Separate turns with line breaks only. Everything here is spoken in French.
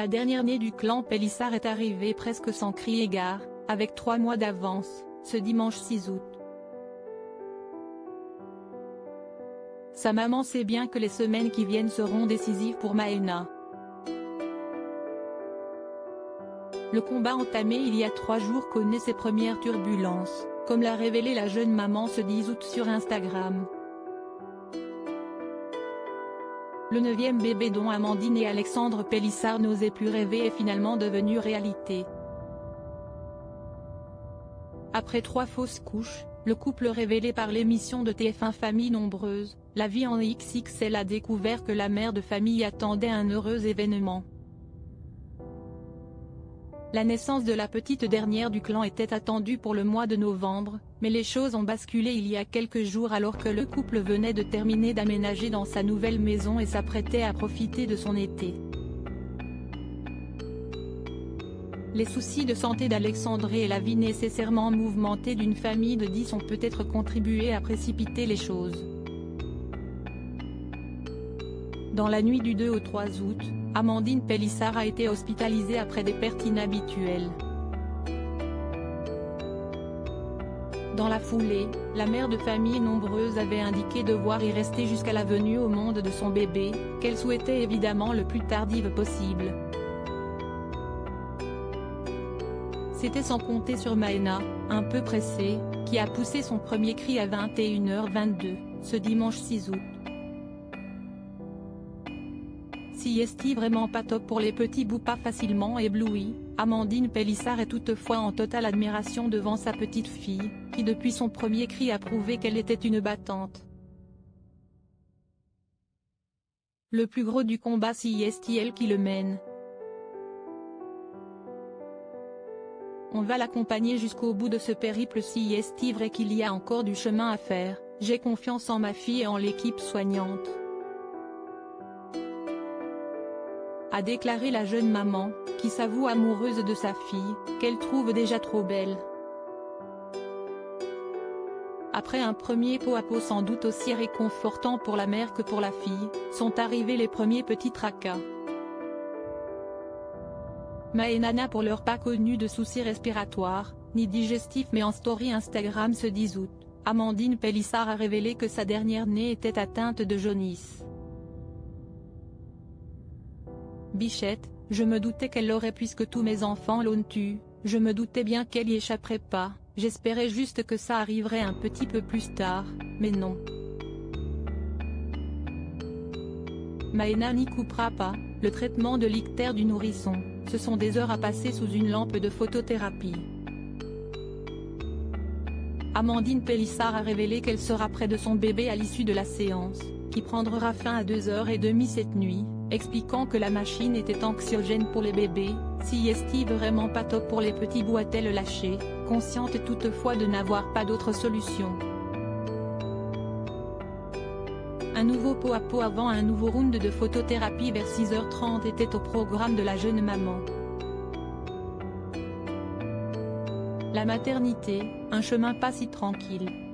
la dernière née du clan Pélissard est arrivée presque sans cri égard, avec trois mois d'avance, ce dimanche 6 août. Sa maman sait bien que les semaines qui viennent seront décisives pour Maëna. Le combat entamé il y a trois jours connaît ses premières turbulences, comme l'a révélé la jeune maman ce 10 août sur Instagram. Le neuvième bébé dont Amandine et Alexandre Pélissard n'osaient plus rêver est finalement devenu réalité. Après trois fausses couches, le couple révélé par l'émission de TF1 Famille Nombreuse, La vie en XXL a découvert que la mère de famille attendait un heureux événement. La naissance de la petite dernière du clan était attendue pour le mois de novembre, mais les choses ont basculé il y a quelques jours alors que le couple venait de terminer d'aménager dans sa nouvelle maison et s'apprêtait à profiter de son été. Les soucis de santé d'Alexandré et la vie nécessairement mouvementée d'une famille de 10 ont peut-être contribué à précipiter les choses. Dans la nuit du 2 au 3 août, Amandine Pélissard a été hospitalisée après des pertes inhabituelles. Dans la foulée, la mère de famille nombreuse avait indiqué devoir y rester jusqu'à la venue au monde de son bébé, qu'elle souhaitait évidemment le plus tardive possible. C'était sans compter sur Maëna, un peu pressée, qui a poussé son premier cri à 21h22, ce dimanche 6 août. Si est vraiment pas top pour les petits bouts pas facilement éblouis, Amandine Pélissard est toutefois en totale admiration devant sa petite fille, qui depuis son premier cri a prouvé qu'elle était une battante. Le plus gros du combat si est elle qui le mène. On va l'accompagner jusqu'au bout de ce périple si est vrai qu'il y a encore du chemin à faire, j'ai confiance en ma fille et en l'équipe soignante. A déclaré la jeune maman, qui s'avoue amoureuse de sa fille, qu'elle trouve déjà trop belle. Après un premier pot à pot sans doute aussi réconfortant pour la mère que pour la fille, sont arrivés les premiers petits tracas. Maënana pour leur pas connu de soucis respiratoires, ni digestifs mais en story Instagram ce 10 août, Amandine Pélissard a révélé que sa dernière née était atteinte de jaunisse. Bichette, je me doutais qu'elle l'aurait puisque tous mes enfants l'ont eu, je me doutais bien qu'elle y échapperait pas, j'espérais juste que ça arriverait un petit peu plus tard, mais non. Maëna n'y coupera pas, le traitement de l'ictère du nourrisson, ce sont des heures à passer sous une lampe de photothérapie. Amandine Pélissard a révélé qu'elle sera près de son bébé à l'issue de la séance, qui prendra fin à 2h30 cette nuit, expliquant que la machine était anxiogène pour les bébés, si est vraiment pas top pour les petits bouts a-t-elle lâché, consciente toutefois de n'avoir pas d'autre solution. Un nouveau pot à pot avant un nouveau round de photothérapie vers 6h30 était au programme de la jeune maman. La maternité, un chemin pas si tranquille.